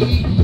but it's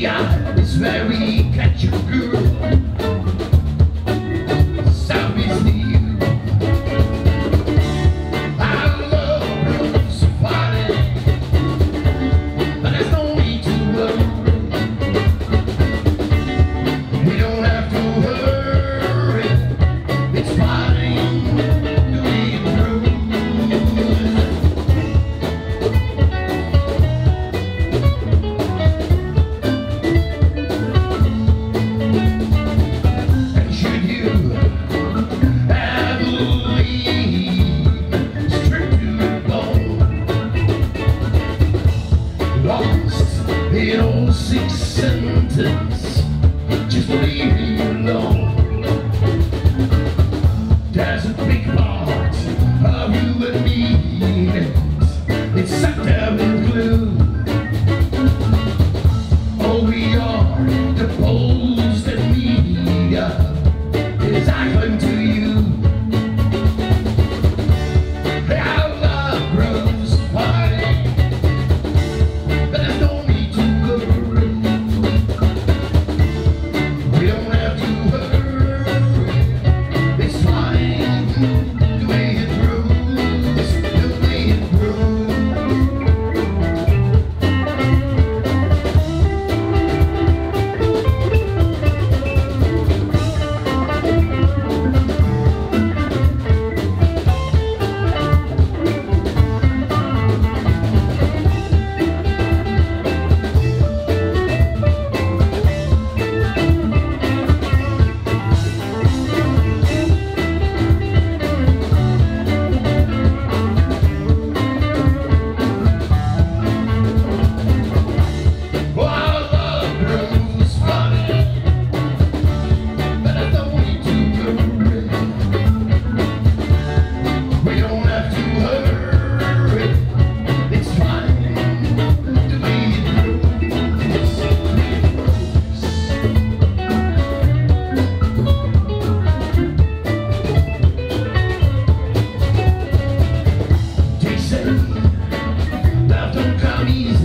It's very catchy. girl They don't seek sentence Just leave me alone There's a big part of you and me It's sucked up in glue. Oh, we are the poles Johnny's